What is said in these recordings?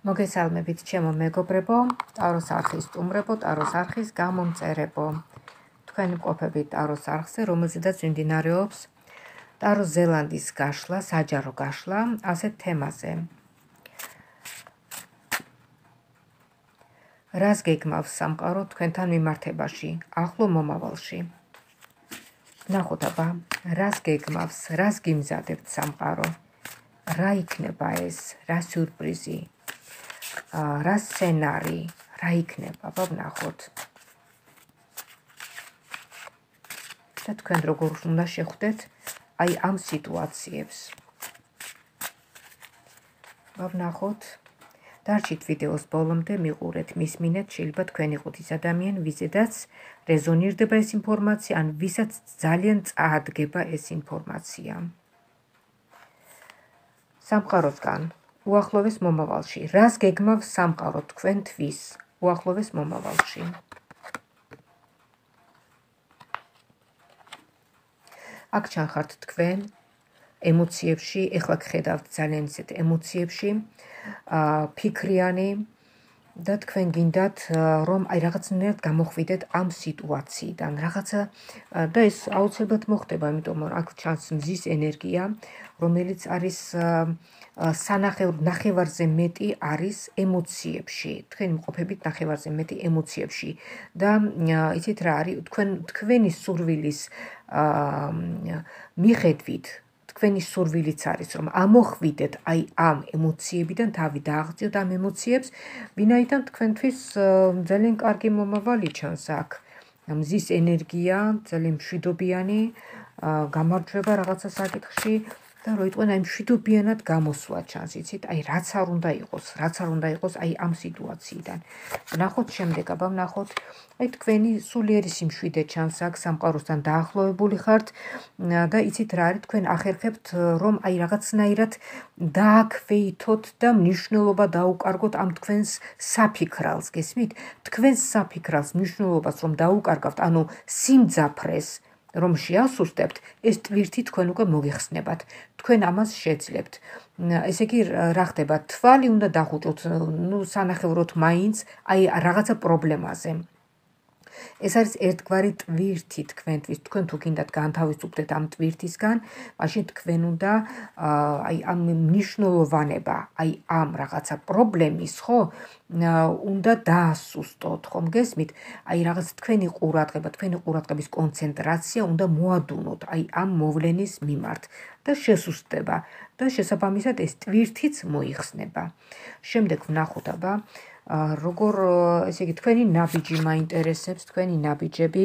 მოგესალმებით ჩემო მეგობრებო, ტაროს არხის სტუმრებო, ტაროს არხის გამომწერებო. თქვენი მყოფები ტაროს არხზე, რომელზედაც მიმდინარეობს ტაროს ზელანდის გაშლა, საჯარო გაშლა, ასეთ თემაზე. რას გეგმავს სამყარო თქვენთან მიმართებაში, ახლო მომავალში? ნახოთ აბა, რას გეგმავს, რას გიმზადებთ სამყარო? რა იქნება ეს, რა სიურპრიზი? რა სცენარი, რა იქნება, აბა ვნახოთ. და თქვენ როგორ უნდა შეხვდეთ აი ამ სიტუაციებს. აბა ვნახოთ. დარჩით ვიდეოს ბოლომდე, მიყურეთ, მისმინეთ, შეიძლება თქვენ იყოთ ის ადამიანი, ვიზედაც რეზონირდება ეს ინფორმაცია, ან ვისაც ძალიან წაადგება ეს ინფორმაცია. სამყაროსგან უახლოვეს მომავალში. რას გეგმავს სამყარო თქვენთვის უახლოვეს მომავალში? აქ ჩანხართ თქვენ ემოციებში, ეხლა გხედავთ ძალიან ისეთ ემოციებში, აა ფიქრიანი და თქვენ გინდათ რომ აი რაღაცნაირად გამოხვიდეთ ამ სიტუაციიდან. რაღაცა და ეს აუცილებლად მოხდება იმიტომ რომ აქ ჩანს მზის ენერგია რომელიც არის სანახევრ ნახევარზე მეტი არის ემოციებში. თქვენ მყოფებით ნახევარზე მეტი ემოციებში. და იცით რა არის. თქვენ თქვენი სურვილის მიხედვით თქვენი სურვილიც არის რომ ამოხვიდეთ აი ამ ემოციებიდან თავი დააღწიოთ ამ ემოციებს ვინაიდან თქვენთვის ძალიან კარგი მომავალი ჩანს აქ. მზის ენერგია ძალიან მშვიდობიანი გამარჯვება რაღაცა საკითხში და რო იყვენ აი მშვიდობიანად გამოსვლა ჩანს, იცით? აი რაც არ უნდა იყოს, რაც არ უნდა იყოს აი ამ სიტუაციიდან. ნახოთ შემდეგ, აბა ნახოთ. აი თქვენი სულიერი სიმშვიდე ჩანს აქ სამყაროსთან დაახლოებული ხართ და იცით რა არის თქვენ ახერხებთ რომ აი რაღაცნაირად დააქვეითოთ და მნიშვნელობა დაუკარგოთ ამ თქვენს საფიქრალს, გესმით? თქვენს საფიქრალს მნიშვნელობას რომ დაუკარგავთ, ანუ სიმძაფრეს რომ შეასუსტებთ, ეს ტვირთი თქვენ უკვე მოგეხსნებათ. თქვენ ამას შეძლებთ. ესე იგი, რა ხდება? თვალი უნდა დახუჭოთ, ну, სანახევროთ მაინც, აი რაღაცა პრობლემაზე. ეს არის ერთგვარი ტვირთი თქვენთვის. თქვენ თუ გინდათ განთავისუფლდეთ ამ ტვირთისგან, მაშინ თქვენ უნდა აი ამ მნიშვნელოვანება, აი ამ რაღაცა პრობლემის, ხო? უნდა დაასუსტოთ, ხომ გესმით? აი რაღაც თქვენი ყურადღება, თქვენი ყურადღების კონცენტრაცია უნდა მოადუნოთ აი ამ მოვლენის მიმართ და შესუსტება და შესაბამისად ეს ტვირთიც მოიხსნება. შემდეგ ვნახოთ აბა როგორ ესე იგი თქვენი ნაბიჯი მაინტერესებს თქვენი ნაბიჯები?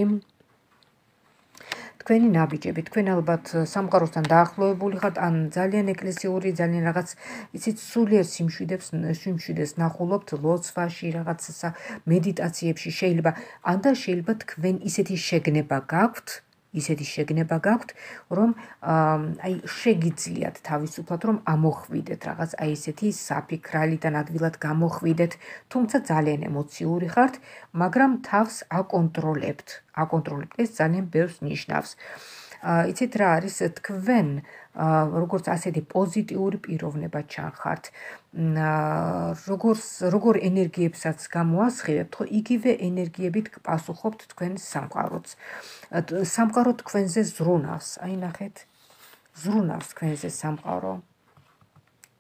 თქვენი ნაბიჯები თქვენ ალბათ სამყაროსთან დაახლოებული ხართ ან ძალიან ეკლესიური ძალიან რაღაც იცით სულიერ სიმშვიდებს სიმშვიდეს ნახულობთ ლოცვაში რაღაცა მედიტაციებში შეიძლება ან და შეიძლება თქვენ ისეთი შეგნება გაქვთ ისეთი შეგნება გაქვთ, რომ აი შეგიძლიათ თავისუფლად რომ ამოხვიდეთ რაღაც აი ესეთი საფიქრალიდან ადვილად გამოხვიდეთ, თუმცა ძალიან ემოციური ხართ, მაგრამ თავს აკონტროლებთ. აკონტროლებთ ეს ძალიან ბევრს ნიშნავს. იცით რა არის თქვენ როგორც ასეთი პოზიტიური პიროვნება ჩანხართ? როგორც როგორ ენერგიებსაც გამოასხივებთ ხო იგივე ენერგიებით პასუხობთ თქვენ სამყაროც. სამყარო თქვენზე ზრუნავს აი ნახეთ. ზრუნავს თქვენზე სამყარო.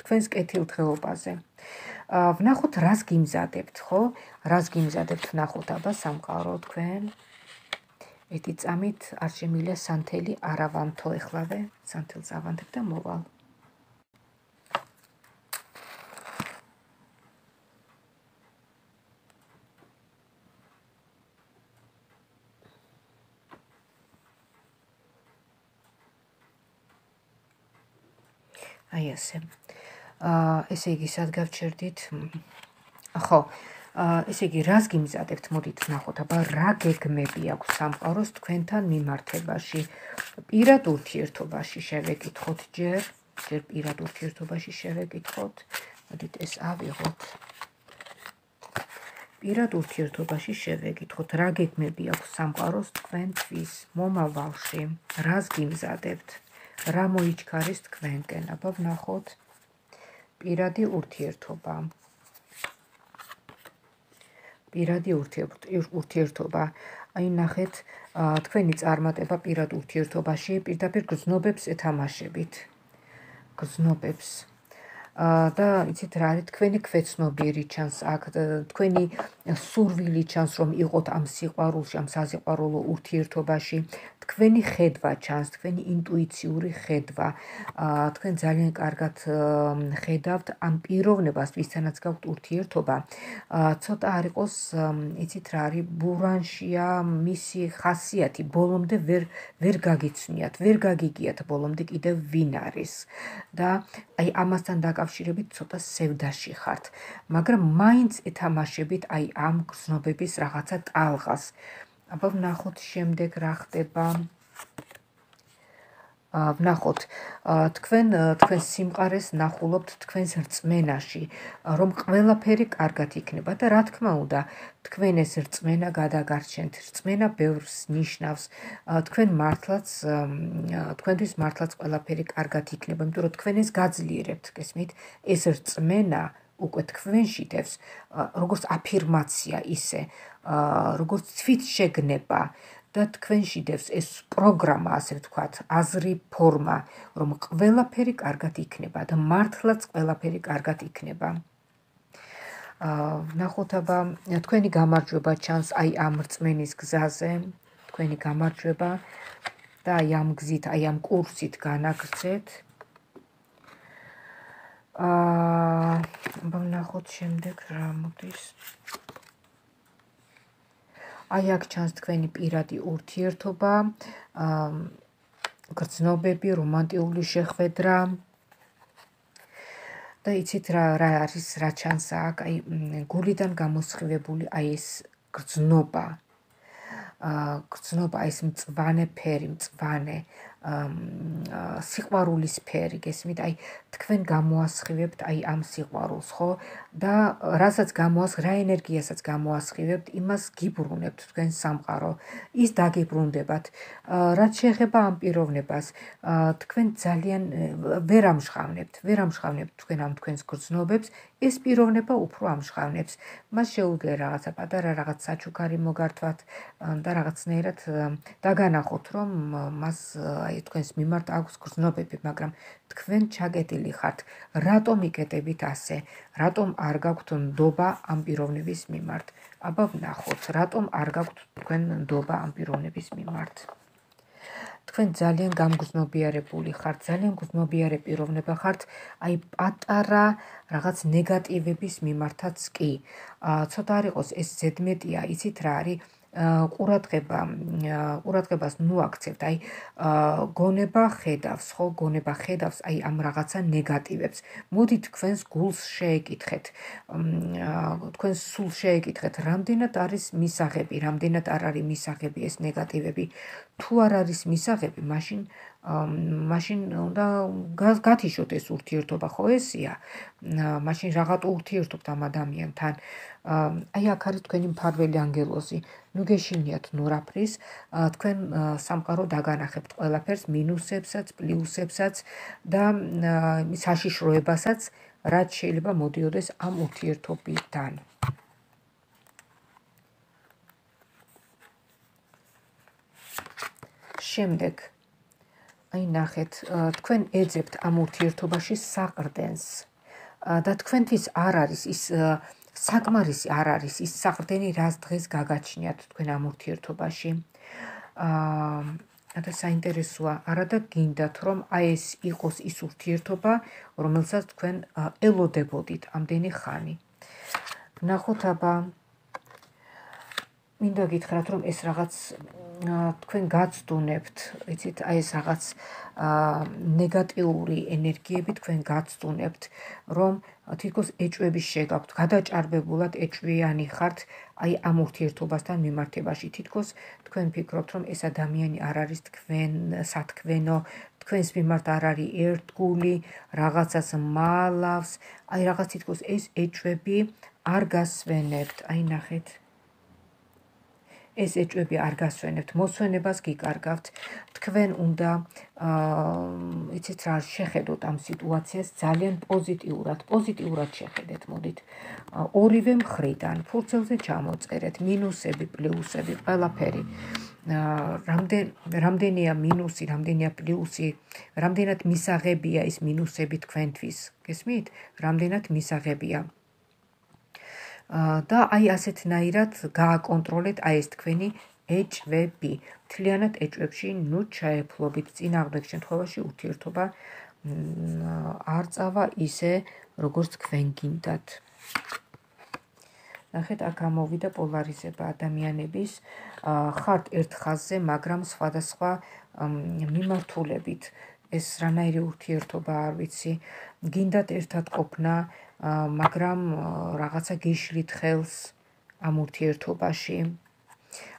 თქვენს კეთილდღეობაზე. ვნახოთ რას გიმზადებთ ხო? რას გიმზადებთ ვნახოთ აბა სამყარო თქვენ მეტი წამით არ შემილია სანთელი არავანთო ეხლავე სანთელს ავანთებ და მოვალ აი ასე. აა ესე იგი, სად გავჩერდით? ხო, ესე იგი, რას გიმზადებთ? მოდით ნახოთ, აბა რა გეგმები აქვს სამყაროს თქვენთან მიმართებაში? პირად ურთიერთობაში შევეკითხოთ ჯერ, ჯერ პირად ურთიერთობაში შევეკითხოთ. მოდით ეს ავიღოთ. პირად ურთიერთობაში შევეკითხოთ, რა გეგმები აქვს სამყაროს თქვენთვის მომავალში? რას გიმზადებთ? რა მოიჩქარის თქვენკენ? აბა ვნახოთ. პირადი ურთიერთობა. პირადი ურთიერთობა. აი ნახეთ, თქვენი წარმატება პირად ურთიერთობაში პირდაპირ გზნობებს ეთამაშებით. გზნობებს. და იცით რა არის თქვენი ქვეცნობიერი ჩანს აქ თქვენი სურვილი ჩანს რომ იყოთ ამ სიყვარულში ამ საზიყვარულო ურთიერთობაში თქვენი ხედვა ჩანს, თქვენი ინტუიციური ხედვა. თქვენ ძალიან კარგად ხედავთ ამ პიროვნებას, ვისთანაც გაქვთ ურთიერთობა. ცოტა არ იყოს, იცით რა არის, ბურანშია მისი ხასიათი, ბოლომდე ვერ ვერ გაგიცნიათ, ვერ გაგიგიათ ბოლომდე კიდევ ვინ არის. და აი ამასთან დაკავშირებით ცოტა სევდაში ხართ, მაგრამ მაინც ეთამაშებით აი ამ გზნობების რაღაცა ტალღას. აბა ვნახოთ შემდეგ რა ხდება. ვნახოთ თქვენ თქვენ სიმყარეს ნახულობთ თქვენს რწმენაში, რომ ყველაფერი კარგად იქნება და რა თქმა უნდა, თქვენ ეს რწმენა გადაგარჩენთ. რწმენა ბევრს ნიშნავს. თქვენ მართლაც თქვენთვის მართლაც ყველაფერი კარგად იქნება, იმიტომ რომ თქვენ ეს გაძლიერებთ, გესმით? ეს რწმენა უკვე თქვენშიდევს როგორც აფირმაცია ისე როგორც თვით შეგნება და თქვენში დევს ეს პროგრამა, ასე ვთქვათ, აზრი ფორმა, რომ ყველაფერი კარგად იქნება და მართლაც ყველაფერი კარგად იქნება. აა ნახოთ აბა თქვენი გამარჯვება ჩანს აი ამ რწმენის გზაზე, თქვენი გამარჯვება და აი ამ გზით, აი ამ კურსით განაგრძეთ. აა აბა ნახოთ შემდეგ რა მოდის. აი აქ ჩანს თქვენი პირადი ურთიერთობა, გრძნობები, რომანტიული შეხვედრა. და იცით რა რა არის რა ჩანს აქ, აი გულიდან გამოსხივებული აი ეს გრძნობა. აა გრძნობა ეს მწვანე ფერი, მწვანე სიყვარულის ფერი, გესმით? აი თქვენ გამოასხივებთ აი ამ სიყვარულს, ხო? და რასაც გამოას, რა ენერგიასაც გამოასხივებთ, იმას გიბრუნებთ თქვენ სამყარო. ის დაგიბრუნდებათ. რაც შეეხება ამ პიროვნებას, თქვენ ძალიან ვერ ამშხავნებთ, ვერ ამშხავნებთ თქვენ ამ თქვენს გრძნობებს, ეს პიროვნება უფრო ამშხავნებს. მას შეუძლია რაღაცა პატარა რაღაც საჩუქარი მოგართვათ და რაღაცნაირად დაგანახოთ, რომ მას აი თქვენს მიმართ აქვს გრძნობები, მაგრამ თქვენ ჩაგეტილი ხართ, რატომ იკეტებით ასე? რატომ არ გაქვთ ნდობა ამ პიროვნების მიმართ? აბა ვნახოთ, რატომ არ გაქვთ თქვენ ნდობა ამ პიროვნების მიმართ? თქვენ ძალიან გამგზნობიარებული ხართ, ძალიან გზნობიარე პიროვნება ხართ, აი პატარა რაღაც ნეგატივების მიმართაც კი. აა ცოტა არ იყოს ეს ზედმეტია, იცით რა არის? ყურადღება ყურადღებას ნუაქცევთ აი გონება ხედავს ხო? გონება ხედავს აი ამ რაღაცა ნეგატივებს. მოდი თქვენს გულს შეეკითხეთ. თქვენს სულ შეეკითხეთ. რამდენად არის მისაღები? რამდენად არ არის მისაღები ეს ნეგატივები? თუ არ არის მისაღები მაშინ მაშინ უნდა გათიშოთ ეს ურთიერთობა ხო ესია მაშინ რაღაცა ურთიერთობთ ამ ადამიანთან. აი აქ არის თქვენი მფარველი ანგელოზი. ნუ გეშინიათ ნურაფრის თქვენ სამყარო დაგანახებთ ყველაფერს მინუსებსაც პლუსებსაც და საშიშროებასაც რაც შეიძლება მოდიოდეს ამ ურთიერთობიდან. შემდეგ აი ნახეთ თქვენ ეძებთ ამ ურთიერთობაში საყრდენს. და თქვენთვის არ არის ის საკმარისი არ არის ის საყრდენი რაც დღეს გაგაჩნიათ თქვენ ამ ურთიერთობაში. აა და საინტერესოა არადა გინდათ რომ აი ეს იყოს ის ურთიერთობა რომელსაც თქვენ ელოდებოდით ამდენი ხანი. ნახოთ აბა მინდა გითხრათ რომ ეს რაღაც თქვენ გაცდუნებთ, იცით, აი ეს რაღაც ნეგატიური ენერგიები თქვენ გაცდუნებთ, რომ თითქოს ეჭვების შეგაქვთ, გადაჭარბებულად ეჭვიანი ხართ აი ამ ურთიერთობასთან მიმართებაში. თითქოს თქვენ ფიქრობთ, რომ ეს ადამიანი არ არის თქვენ სათქვენო, თქვენს მიმართ არ არის ერთგული, რაღაცას მალავს, აი რაღაც თითქოს ეს ეჭვები არ გასვენებთ. აი ნახეთ. ეს ეჭვები არ გასვენებთ, მოსვენებას გიკარგავთ. თქვენ უნდა აა იცით რა შეხედოთ ამ სიტუაციას ძალიან პოზიტიურად, პოზიტიურად შეხედეთ, მოდით. ორივე მხრიდან ფურცელზე ჩამოწერეთ მინუსები, პლუსები, ყველაფერი. რამდენ რამდენია მინუსი, რამდენია პლუსი, რამდენად მისაღებია ის მინუსები თქვენთვის. გესმით? რამდენად მისაღებია. და აი ასეთნაირად გააკონტროლეთ აი ეს თქვენი ეჭვები. თლიანად ეჭვებში ნუ ჩაეფლობით წინააღმდეგ შემთხვევაში ურთიერთობა არ წავა ისე როგორც თქვენ გინდათ. ნახეთ აქ გამოვიდა პოლარიზება ადამიანების ხართ ერთ ხაზზე, მაგრამ სხვადასხვა მიმართულებით ეს რანაირი ურთიერთობა არ ვიცი. გინდათ ერთად ყოფნა, მაგრამ რაღაცა გიშლით ხელს ამ ურთიერთობაში.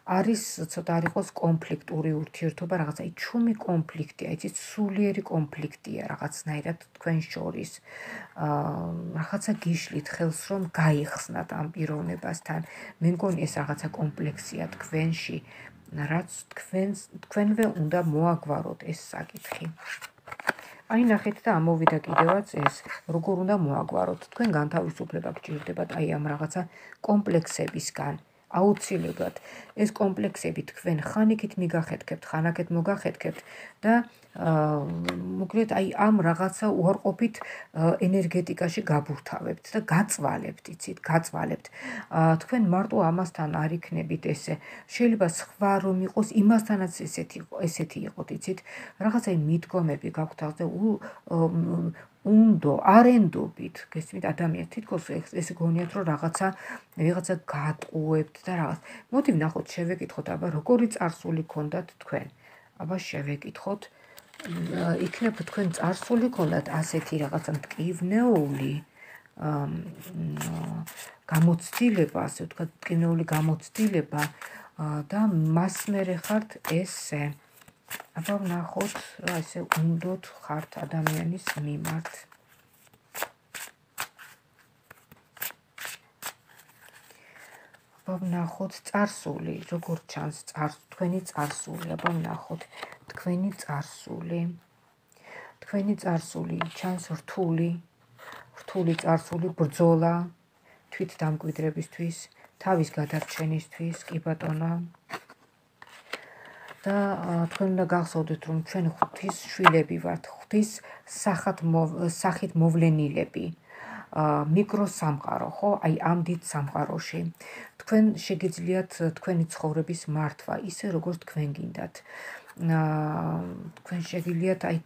არის ცოტა არ იყოს კონფლიქტური ურთიერთობა, რაღაცა ჩუმი კონფლიქტია, იცით, სულიერი კონფლიქტია რაღაცნაირად თქვენ შორის. აა რაღაცა გიშლით ხელს რომ გაიხსნათ ამ პიროვნებასთან. მე მგონი ეს რაღაცა კომპლექსია თქვენში, რაც თქვენს თქვენვე უნდა მოაგვაროთ ეს საკითხი. აი ნახეთ და ამოვიდა კიდევაც ეს როგორ უნდა მოაგვაროთ? თქვენ განთავისუფლება გჭირდებათ აი ამ რაღაცა კომპლექსებისგან აუცილებლად ეს კომპლექსები თქვენ ხანიკით მიგახეთქებთ, ხანაკეთ მოგახეთქებთ და მოკლედ აი ამ რაღაცა უარყოფით ენერგეტიკაში გაბურთავებთ და გაწვალებთ, იცით, გაწვალებთ. თქვენ მარტო ამასთან არ იქნებით ესე. შეიძლება სხვა რომ იყოს, იმასთანაც ესეთი ესეთი იყოთ, იცით. რაღაცა მიდგომები გაქვთ ახლა უნდო არენდობით. გესმით ადამიანს თითქოს ეს გონიათ რომ რაღაცა ვიღაცა გაატყუებთ და რაღაც. მოდი ვნახოთ შევეკითხოთ აბა როგორი წარსული ქონდათ თქვენ? აბა შევეკითხოთ. იქნებ თქვენ წარსული ქონდათ ასეთი რაღაცა მტკივნეული გამოცდილება ასე ვთქვათ მტკივნეული გამოცდილება და მას მე ხართ ესე აბა ვნახოთ რა ესე უნდოთ ხართ ადამიანის მიმართ. აბა ვნახოთ царსული როგორ ჩანს царს თქვენი царსული აბა ვნახოთ თქვენი царსული თქვენი царსული ჩანს რთული რთული царსული ბრძოლა თვით დამკვიდრებისთვის თავის გადარჩენისთვის კი ბატონო. და თქვენ უნდა გახსოვდეთ რომ ჩვენ ღვთის შვილები ვართ ღვთის სახათ სახით მოვლენილები. მიკროსამყარო ხო? აი ამ დიდ სამყაროში. თქვენ შეგიძლიათ თქვენი ცხოვრების მართვა ისე როგორც თქვენ გინდათ თქვენ შეგიძლიათ აი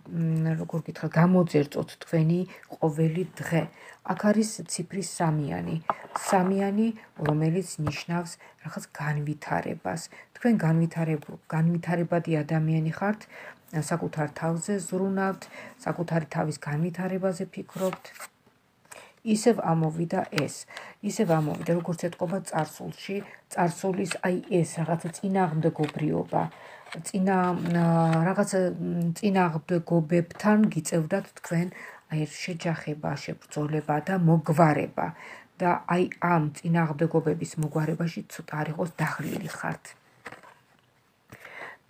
როგორ გითხრა გამოძერწოთ თქვენი ყოველი დღე. აქ არის ციფრი სამიანი. სამიანი, რომელიც ნიშნავს რაღაც განვითარებას. თქვენ განვითარებ განვითარებადი ადამიანი ხართ, საკუთარ თავზე ზრუნავთ, საკუთარი თავის განვითარებაზე ფიქრობთ. ისევ ამოვიდა ეს. ისევ ამოვიდა, როგორც ეთყობა царსულში, царსულის აი ეს რაღაცა წინააღმდეგობრიობა. წინა რაღაცა წინააღმდეგობებთან გიწევდათ თქვენ აი შეჯახება, შებრძოლება და მოგვარება. და აი ამ წინააღმდეგობების მოგვარებაში ცოტა არ იყოს დაღლილი ხართ.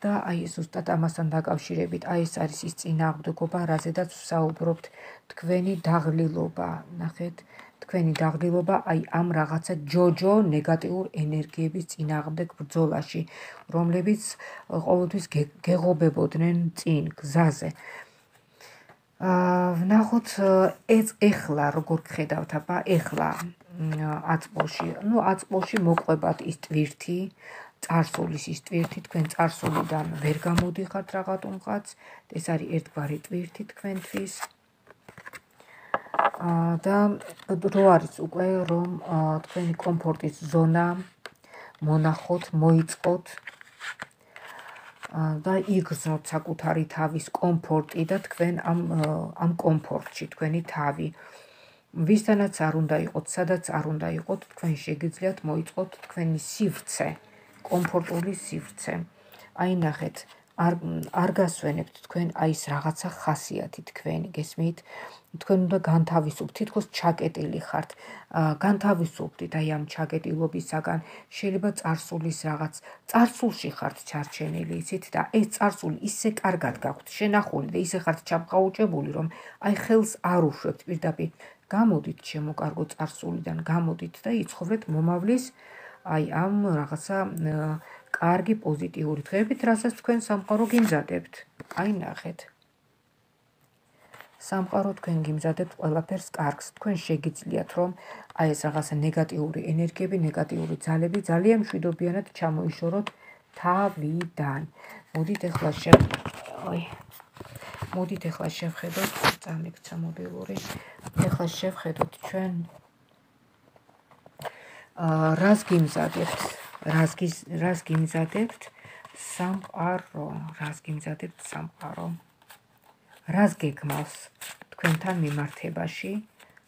და აი ზუსტად ამასთან დაკავშირებით, აი ეს არის ის წინააღმდეგობა, რაზედაც ვსაუბრობთ, თქვენი დაღლილობა, ნახეთ, თქვენი დაღლილობა აი ამ რაღაცა ჯოჯო ნეგატიურ ენერგიების წინააღმდეგ ბრძოლაში, რომლებიც ყოველთვის გეღობებოდნენ წინ გზაზე. აა ვნახოთ ეს ეხლა როგორ ხედავთ აბა ეხლა აწმოში, ну აწმოში მოყვებათ ის ტვირთი, წარსულის ის ტვირთი თქვენ წარსულიდან ვერ გამოდიხართ რაღაცუმღაც ეს არის ერთგვარი ტვირთი თქვენთვის. და რო არის უკვე რომ თქვენი კომფორტის ზონა მონახოთ, მოიწყოთ. და იგრძნოთ საკუთარი თავის კომფორტი და თქვენ ამ ამ კომფორტში თქვენი თავი. ვისთანაც არ უნდა იყოთ, სადაც არ უნდა იყოთ, თქვენ შეგიძლიათ მოიწყოთ თქვენი სივრცე. კომფორტული სივრცე. აი ნახეთ, არ არ გასვენებთ თქვენ აი ეს რაღაცა ხასიათი თქვენი, გესმით? თქვენ უნდა განთავისუფლდეთ, თითქოს ჩაკეტილი ხართ. განთავისუფლდეთ აი ამ ჩაკეტილობისაგან. შეიძლება царსულის რაღაც, царსულში ხართ ჩარჩენილი, იცით და ეს царსული ისე კარგად გაქვთ შენახული და ისე ხართ ჩამყაუჭებული, რომ აი ხელს არ უშვებთ პირდაპირ. გამოდით შემოკარგო царსულიდან, გამოდით და იცხოვრეთ მომავლის აა აი ამ რაღაცა კარგი პოზიტიური დღეებით რასაც თქვენ სამყარო გიმზადებთ აი ნახეთ სამყარო თქვენ გიმზადებთ ყველაფერს კარგს. თქვენ შეგიძლიათ რომ აი ეს რაღაცა ნეგატიური ენერგიები, ნეგატიური ძალები ძალიან მშვიდობიანად ჩამოიშოროთ თავიდან. მოდით ახლა შევ ой მოდით ახლა შევხედოთ წამიქცა მობილური. ახლა შევხედოთ ჩვენ რას გიმზადებთ? რას რას გიმზადებთ? სამყარო, რას გიმზადებთ სამყარო? რას გეკმავს თქვენთან მიმართებაში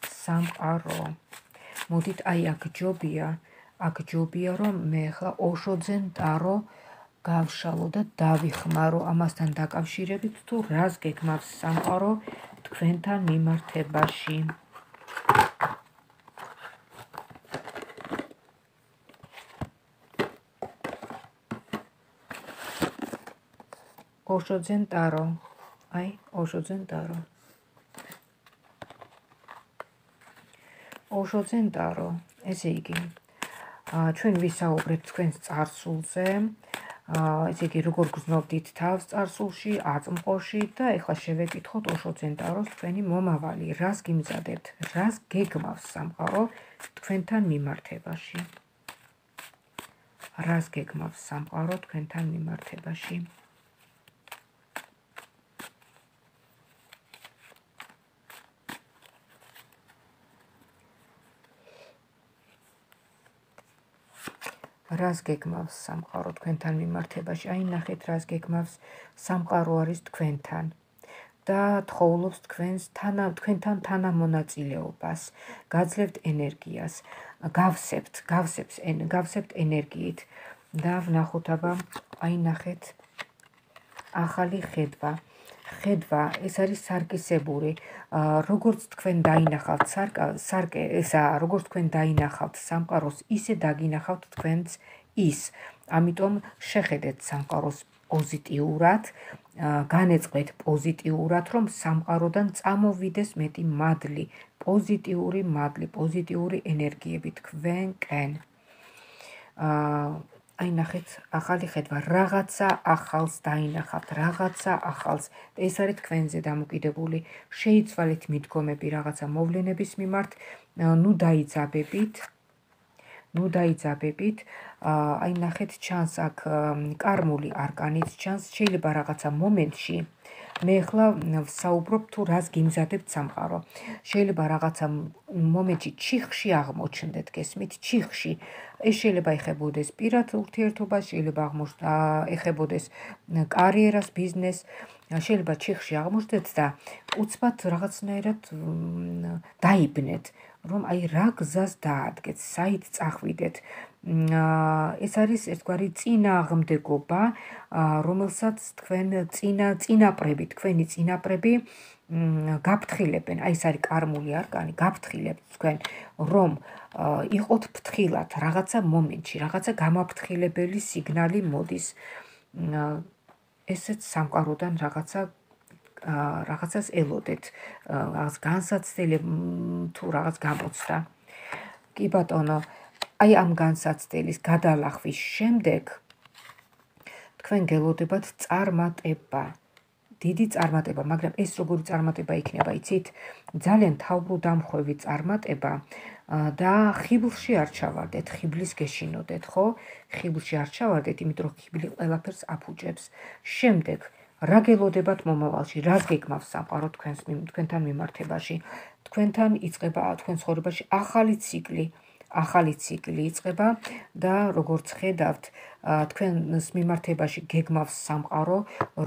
სამყარო მოდით აი აქ ჯობია აქ ჯობია რომ მე ხა ოშოძენ დარო გავშალო და დავიხმარო ამასთან დაკავშირებით თუ რას გეკმავს სამყარო თქვენთან მიმართებაში ოშოძენ დარო აი ოშოძენ დარო ოშოძენ დარო ესე იგი ჩვენ ვისაუბრებთ თქვენს წარსულზე ესე იგი როგორ გზნობდით თავს წარსულში აწმყოში და ეხლა შევეკითხოთ ოშოძენ დაროს თქვენი მომავალი რას გიმზადებთ რას გეგმავს სამყარო თქვენთან მიმართებაში რას გეგმავს სამყარო თქვენთან მიმართებაში რას გეგმავს სამყარო თქვენთან მიმართებაში? აი ნახეთ, რას გეგმავს სამყარო არის თქვენთან. და თხოვლობს თქვენს თანა თქვენთან თანამონაწილეობას, გაძლევთ ენერგიას, გავსებთ, გავსებს, გავსებთ ენერგიით და ვნახოთ აბა, აი ნახეთ ახალი ხედვა. ხედვა, ეს არის სარკისებური. როგორც თქვენ დაინახავთ სარკე, ესა როგორც თქვენ დაინახავთ სამყაროს, ისე დაგინახავთ თქვენც ის. ამიტომ შეხედეთ სამყაროს პოზიტიურად, განეწყეთ პოზიტიურად, რომ სამყაროდან წამოვიდეს მეტი მადლი, პოზიტიური მადლი, პოზიტიური ენერგიები თქვენკენ. აა აი ნახეთ ახალი ხედვა რაღაცა ახალს დაინახავთ რაღაცა ახალს. ეს არის თქვენზე დამოკიდებული. შეიცვალეთ მიდგომები რაღაცა მოვლენების მიმართ. ნუ დაიძაბებით ნუ დაიძაბებით აი ნახეთ ჩანს აქ კარმული არკანიც. ჩანს შეიძლება რაღაცა მომენტში მე ახლა ვსაუბრობ თუ რას გიმზადებთ სამყარო. შეიძლება რაღაცა მომენტში ჩიხში აღმოჩნდეთ, გესმით, ჩიხში. ეს შეიძლება ეხებოდეს პირად ურთიერთობას, შეიძლება ეხებოდეს კარიერას, ბიზნესს. შეიძლება ჩიხში აღმოჩნდეთ და უცბად რაღაცნაირად დაიბნეთ, რომ აი რა გზას დაადგეთ, საით წახვიდეთ. ეს არის ერთგვარი წინააღმდეგობა, რომელსაც თქვენ წინა წინაპრები, თქვენი წინაპრები გაფრთხილებენ. აი ეს არის კარმული არკანი, გაფრთხილებთ თქვენ, რომ იყოთ ფრთხილად რაღაცა მომენტში, რაღაცა გამაფრთხილებელი სიგნალი მოდის. ესეც სამყაროდან რაღაცა რაღაცას ელოდეთ, რაღაც განსაცდელი თუ რაღაც გამოცდა. კი ბატონო, აი ამ განსაცდელის გადალახვის შემდეგ თქვენ გელოდებათ წარმატება. დიდი წარმატება, მაგრამ ეს როგორი წარმატება იქნება, იცით? ძალიან თავბრუდამხვევი წარმატება და ხიბლში არ ჩავარდეთ, ხიბლის გეშინოდეთ, ხო? ხიბლში არ ჩავარდეთ, იმიტომ რომ ხიბლი ყველაფერს აფუჭებს. შემდეგ რა გელოდებათ მომავალში? რას გეკმავს სამყარო თქვენს თქვენთან მიმართებაში? თქვენთან იწება თქვენ ცხოვრებაში ახალი ციკლი. ახალი ციკლი იწყება და როგორც ხედავთ, თქვენს მიმართებაში გეგმავს სამყარო,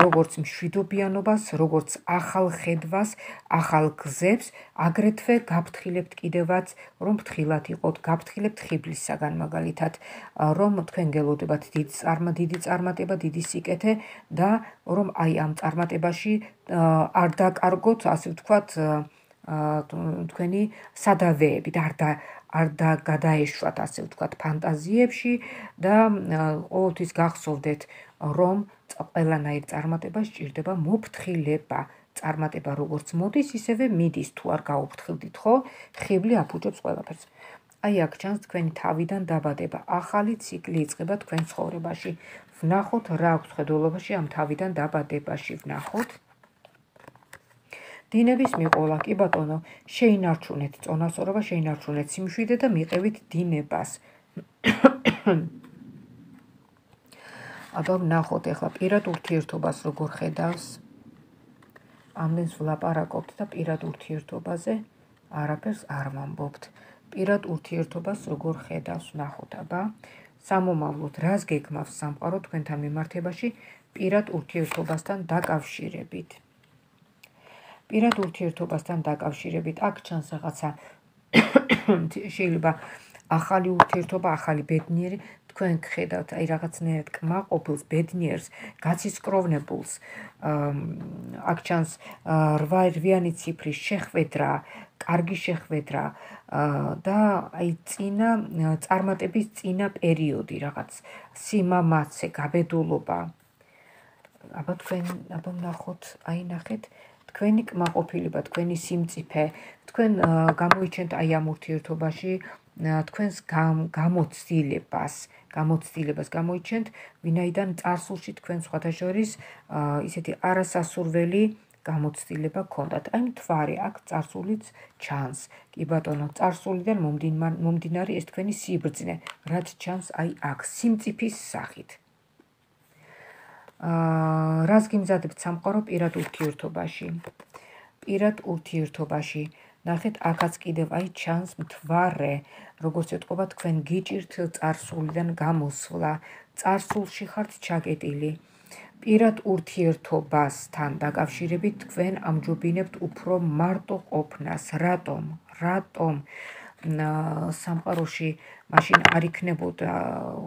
როგორც მშვიდობიანობას, როგორც ახალ ხედვას, ახალ გზებს, აგრეთვე გაფრთხილებთ კიდევაც, რომ ფრთხილად იყოთ, გაფრთხილებთ ხიბლისაგან მაგალითად, რომ თქვენ გელოდებათ დიდ წარმა, დიდი წარმატება, დიდი სიკეთე და რომ აი ამ წარმატებაში არ დაკარგოთ, ასე ვთქვათ, თქვენი სადავეები და არ და არ და გადაეშვათ ასე ვთქვათ ფანტაზიებში და ყოველთვის გახსოვდეთ რომ ყველანაირ წარმატებას ჭირდება მოფრთხილება. წარმატება როგორც მოდის ისევე მიდის თუ არ გაუფრთხილდით ხო? ხიბლი აფუჭებს ყველაფერს. აი აქ ჩანს თქვენი თავიდან დაბადება. ახალი ციკლი იწყება თქვენ ცხოვრებაში. ვნახოთ რა აქვს ხედულობაში ამ თავიდან დაბადებაში. ვნახოთ დინების მიყოლა. კი ბატონო შეინარჩუნეთ წონასწორობა შეინარჩუნეთ სიმშვიდე და მიყევით დინებას. აბა ნახოთ ახლა პირად ურთიერთობას როგორ ხედავს. ამდენს ვლაპარაკობთ და პირად ურთიერთობაზე არაფერს არ ვამბობთ. პირად ურთიერთობას როგორ ხედავს? ნახოთ აბა. სამომავლოდ რას გეგმავს სამყარო თქვენთან მიმართებაში? პირად ურთიერთობასთან დაკავშირებით პირად ურთიერთობასთან დაკავშირებით აქ ჩანს რაღაცა შეიძლება ახალი ურთიერთობა, ახალი ბედნიერი თქვენ ხედავთ, აი რაღაცნაირად კმაყოფილს, ბედნიერს, გაცისკროვნებულს. აქ ჩანს 8-რვიანი ციფრის შეხვედრა, კარგი შეხვედრა და აი წინა წარმატების წინა პერიოდი რაღაც სიმამაცე, გაბედულობა. აბა თქვენ აბა ნახოთ, აი ნახეთ თქვენი კმაყოფილება, თქვენი სიმწიფე, თქვენ გამოიჩენთ აი ამ ურთიერთობაში თქვენს გამოცდილებას, გამოცდილებას გამოიჩენთ, ვინაიდან წარსულში თქვენ სხვადასხვის ისეთი არასასურველი გამოცდილება ქონდათ. აი მთვარე აქ წარსულიც ჩანს. კი ბატონო, წარსულიდან მომდინარე ეს თქვენი სიბრძნე, რაც ჩანს აი აქ სიმწიფის სახით. აა რას გიმზადებთ სამყარო პირად ურთიერთობაში? პირად ურთიერთობაში ნახეთ, აქაც კიდევ აი ჩანს მთვარე, როგორც ეთყობა თქვენ გიჭირთ царსულიდან გამოსვლა, царსულში ხართ ჩაკეტილი. პირად ურთიერთობასთან დაკავშირებით თქვენ ამჯობინებთ უფრო მარტო ყოფნას. რატომ? რატომ? სამყაროში მაშინ არ იქნებოდა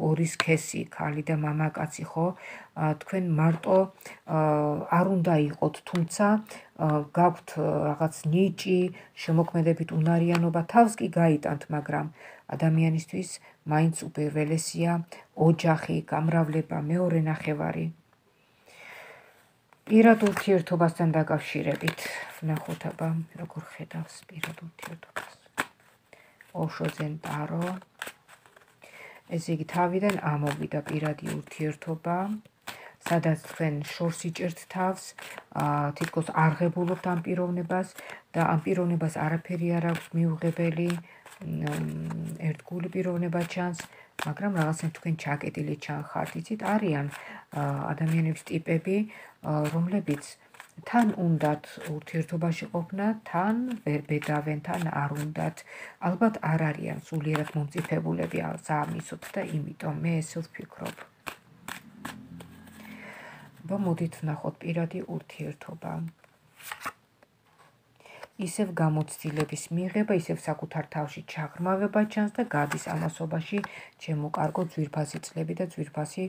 ორი სქესი, ქალი და მამაკაცი, ხო? თქვენ მარტო არ უნდა იყოთ, თუმცა გაქვთ რაღაც ნიჭი, შემოქმედებით უნარიანობა, თავს კი გაიტანთ, მაგრამ ადამიანისთვის მაინც უპირველესია ოჯახი, გამრავლება, მეორე ნახევარი. პირად ურთიერთობასთან დაკავშირებით, ნახოთ აბა, როგორ ხედავს პირად ურთიერთობას. ოშოძენ დარო ესე იგი თავიდან ამოვიდა პირადი ურთიერთობა სადაც თქვენ შორს იჭერთ თავს თითქოს არღებულობთ ამ პიროვნებას და ამ პიროვნებას არაფერი არ აქვს მიუღებელი ერთგული პიროვნება ჩანს მაგრამ რაღაცა თქვენ ჩაკეტილი ჩანხართ იცით? არიან ადამიანების ტიპები რომლებიც თან უნდათ ურთიერთობაში ყოფნა, თან ვერ ბედავენ, თან არ უნდათ. ალბათ არ არიან სულიერად მომწიფებულები ზამისოთ და იმიტომ მე ესე ვფიქრობ. ბო მოდით ნახოთ პირადი ურთიერთობა. ისევ გამოცდილების მიღება, ისევ საკუთარ თავში ჩაღრმავება ჩანს და გადის ამასობაში ჩემო კარგო ძვირფასი წლები და ძვირფასი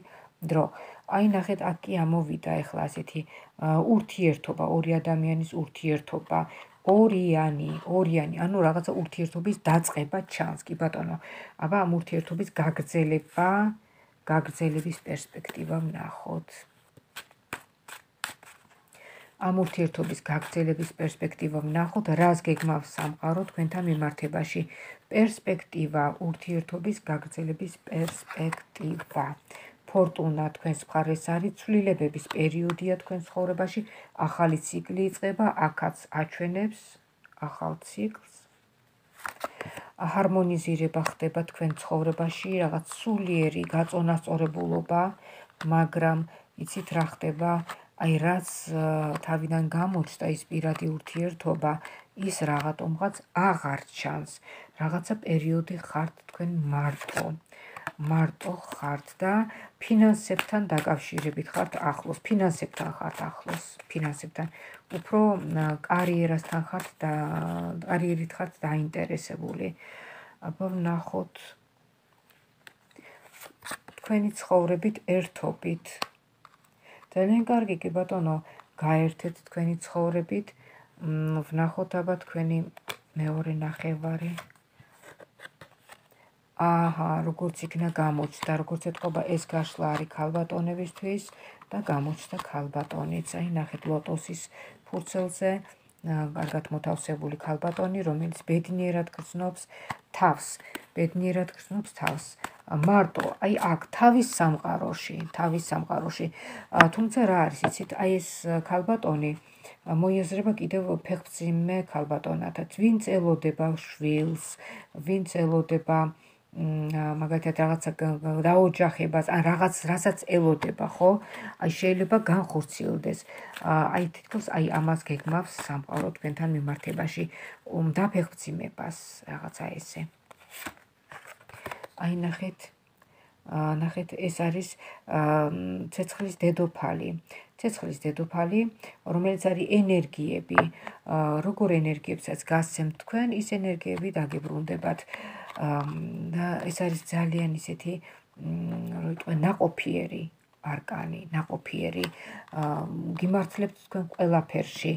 დრო. აი ნახეთ, აქ კი ამოვიდა ახლა ასეთი ურთიერთობა, ორი ადამიანის ურთიერთობა, ორიანი, ორიანი, ანუ რაღაცა ურთიერთობის დაწყება ჩანს, კი ბატონო. აბა ამ ურთიერთობის გაგრძელება, გაგრძელების პერსპექტივა ვნახოთ. ამ ურთიერთობის გაგრძელების პერსპექტივა ვნახოთ, რას გეგმავს სამყარო თქვენთან მიმართებაში. პერსპექტივა, ურთიერთობის გაგრძელების პერსპექტივა. ფორტუნა თქვენს მხარეს არის, ცვლილებების პერიოდია თქვენ ცხოვრებაში, ახალი ციკლი იწყება, აქაც აჩვენებს ახალ ციკლს. ჰარმონიზირება ხდება თქვენ ცხოვრებაში, რაღაც სულიერი გაწონასწორებულობა, მაგრამ იცით რა ხდება? აი რაც თავიდან გამოჩნდა ის პირადი ურთიერთობა ის რაღაცომღაც აღარ ჩანს რაღაცა პერიოდი ხართ თქვენ მარტო მარტო ხართ და ფინანსებთან დაკავშირებით ხართ ახლოს. ფინანსებთან ხართ ახლოს. ფინანსებთან. უფრო კარიერასთან ხართ და კარიერით ხართ დაინტერესებული. აბა ნახოთ თქვენი ცხოვრებით ერთობით. ძალიან კარგი კი ბატონო. გაერთეთ თქვენი ცხოვრებით. ვნახოთ აბა თქვენი მეორე ნახევარი აჰა როგორც იქნა გამოჩნდა როგორც ეთქობა ეს გაშლა არის ქალბატონებისთვის და გამოჩნდა ქალბატონიც აი ნახეთ ლოტოსის ფურცელზე კარგად მოთავსებული ქალბატონი რომელიც ბედნიერად გრძნობს თავს ბედნიერად გრძნობს თავს. მარტო აი აქ თავის სამყაროში თავის სამყაროში თუმცა რა არის იცით აი ეს ქალბატონი მოიაზრება კიდევ ფეხბზიმე ქალბატონათაც ვინც ელოდება შვილს ვინც ელოდება მაგათად რაღაცა დაოჯახებას ან რაღაც რასაც ელოდება ხო? აი შეიძლება განხორციელდეს. აი თითქოს აი ამას გეგმავს სამყარო თქვენთან მიმართებაში. დაფეხმძიმებას რაღაცა ესე. აი ნახეთ. ნახეთ ეს არის ცეცხლის დედოფალი. ცეცხლის დედოფალი რომელიც არის ენერგიები. როგორ ენერგიებსაც გასცემთ თქვენ ის ენერგიები დაგიბრუნდებათ და ეს არის ძალიან ისეთი როიტყვა ناყოფიერი არკანი, ناყოფიერი. გიმართლებთ თქვენ ყველაფერში.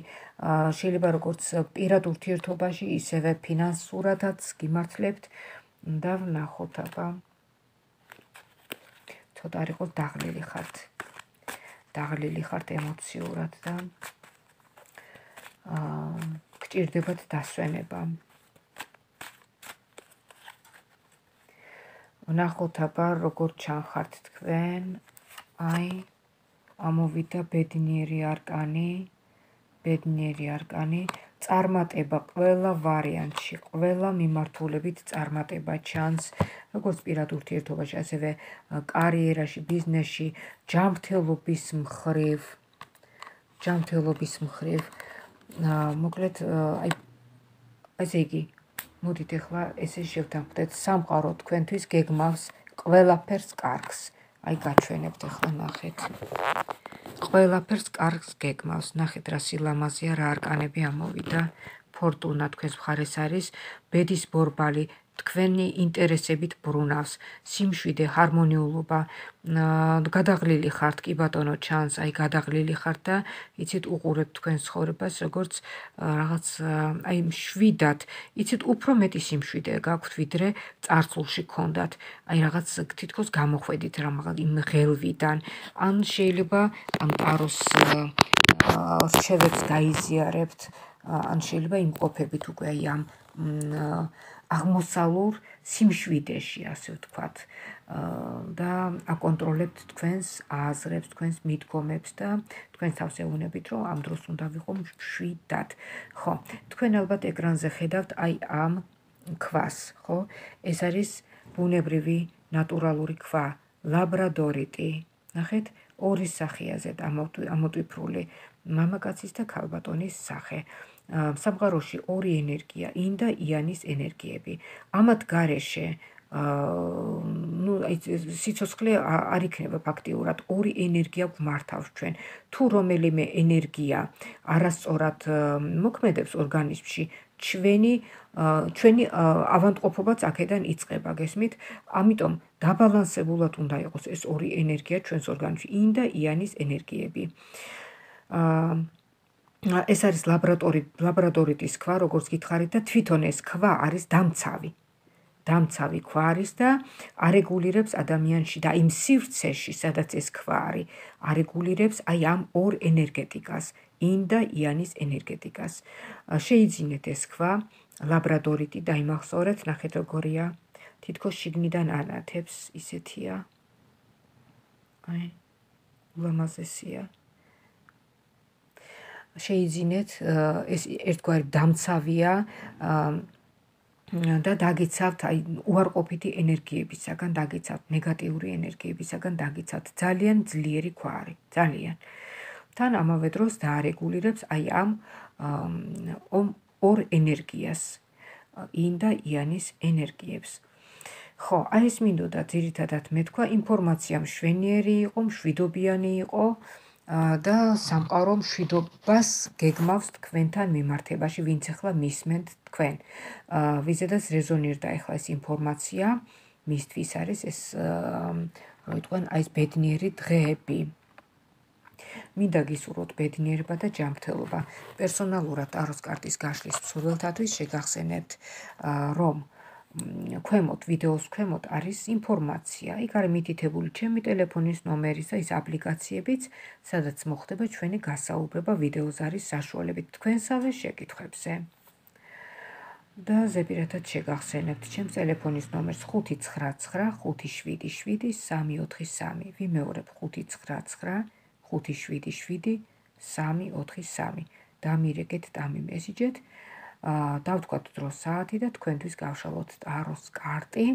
შეიძლება როგორც პირად ურთიერთობაში, ისევე ფინანსურადაც გიმართლებთ და ვნახოთ აბა. ცოტა არ იყოს დაღლილი ხართ. დაღლილი ხართ ემოციურად და აა გჭირდებათ დასვენება. ვნახოთ აბა როგორ ჩანხართ თქვენ? აი ამოვიდა ბედნიერი არკანი ბედნიერი არკანი. წარმატება ყველა ვარიანტში ყველა მიმართულებით წარმატება ჩანს. როგორც პირად ურთიერთობაში ასევე კარიერაში ბიზნესში ჯანმრთელობის მხრივ ჯანმრთელობის მხრივ. მოკლედ აი ესე იგი მოდით ახლა ესე შევთანხმდეთ სამყარო თქვენთვის გეგმავს ყველაფერს კარგს. აი გაჩვენებთ ახლა ნახეთ. ყველაფერს კარგს გეგმავს. ნახეთ რა სილამაზეა რა არკანები ამოვიდა. ფორტუნა თქვენს მხარეს არის ბედის ბორბალი თქვენი ინტერესებით ბრუნავს. სიმშვიდე ჰარმონიულობა გადაღლილი ხართ კი ბატონო ჩანს აი გადაღლილი ხართ და იცით უყურებთ თქვენ ცხოვრებას როგორც რაღაც აი მშვიდად. იცით უფრო მეტი სიმშვიდე გაქვთ ვიდრე წარსულში ქონდათ. აი რაღაც თითქოს გამოხვედით რა მაგალ იმ ღელვიდან. ან შეიძლება ამ პაროს შევებს გაიზიარებთ ან შეიძლება იმყოფებით უკვე აი ამ აღმოსალურ სიმშვიდეში, ასე ვთქვათ, და აკონტროლებთ თქვენს აზრებს, თქვენს მიდგომებს და თქვენს თავს ეუბნებით, რომ ამ დროს უნდა ვიყო მშვიდად. ხო, თქვენ ალბათ ეკრანზე ხედავთ აი ამ ქვას, ხო? ეს არის ბუნებრივი ნატურალური ქვა, ლაბრადორიტი. ნახეთ, ორი სახეაზე ამოტვიფრული მამაკაცის და ქალბატონის სახე. სამყაროში ორი ენერგია, ინ და იანის ენერგიები. ამათ გარეშე აა ნუ აი სიცოცხლე არ იქნება ფაქტიურად ორი ენერგია გვმართავს ჩვენ. თუ რომელიმე ენერგია არასწორად მოქმედებს ორგანიზმში, ჩვენი ჩვენი ავანტყოფობაც აქედან იწყება, გესმით? ამიტომ დაბალანსებულად უნდა იყოს ეს ორი ენერგია ჩვენს ორგანიზმში, ინ და იანის ენერგიები. აა ეს არის ლაბორატორი ლაბორატორიტის ქვა, როგორც გითხარით და თვითონ ეს ქვა არის დამცავი. დამცავი ქვა არის და არეგულირებს ადამიანში და იმ სივრცეში, სადაც ეს ქვა არის, არეგულირებს აი ამ ორ ენერგეტიკას, ინ და იანის ენერგეტიკას. შეიძინეთ ეს ქვა ლაბორატორიტი და იმახსოვრეთ, ნახეთ როგორია. თითქოს შიგნიდან ანათებს, ისეთია. აი, ლამაზესია. შეიძინეთ ეს ერთგვარი დამცავია და დაგიცავთ აი უარყოფითი ენერგიებისაგან დაგიცავთ ნეგატიური ენერგიებისაგან დაგიცავთ ძალიან ძლიერი ქვა არის ძალიან. თან ამავე დროს დაარეგულირებს აი ამ ორ ენერგიას ინ და იანის ენერგიებს. ხო აი ეს მინდოდა ძირითადად მეთქვა. ინფორმაცია მშვენიერი იყო მშვიდობიანი იყო და სამყარო მშვიდობას გეგმავს თქვენთან მიმართებაში ვინც ახლა მისმენთ თქვენ ვიზედაც რეზონირდა ახლა ეს ინფორმაცია მისთვის არის ეს როიტყვენ აი ეს ბედნიერი დღეები მინდა გისურვოთ ბედნიერება და ჯანმრთელობა. პერსონალურად აროს კარტის გაშლის მსურველთათვის შეგახსენებთ, რომ ქვემოთ, ვიდეოს ქვემოთ არის ინფორმაცია. იქ არის მითითებული ჩემი ტელეფონის ნომერისა ის აპლიკაციებიც, სადაც მოხდება ჩვენი გასაუბრება ვიდეოს არის საშუალებით თქვენსავე შეკითხვებზე. და ზეპირათად შეგახსენებთ ჩემს ტელეფონის ნომერს 599577343. ვიმეორებ 599577343. დამირეკეთ, დამიმესიჯეთ. 599 დავთქვათ დრო საათი და თქვენთვის გავშალოთ ტაროს კარტი.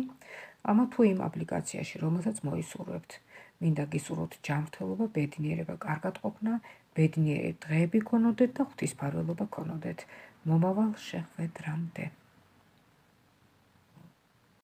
ამა თუ იმ აპლიკაციაში, რომელსაც მოისურვებთ. მინდა გისურვოთ ჯანმრთელობა, ბედნიერება, კარგად ყოფნა, ბედნიერი დღეები გქონოდეთ და ღვთისმფარველობა გქონოდეთ. მომავალ შეხვედრამდე.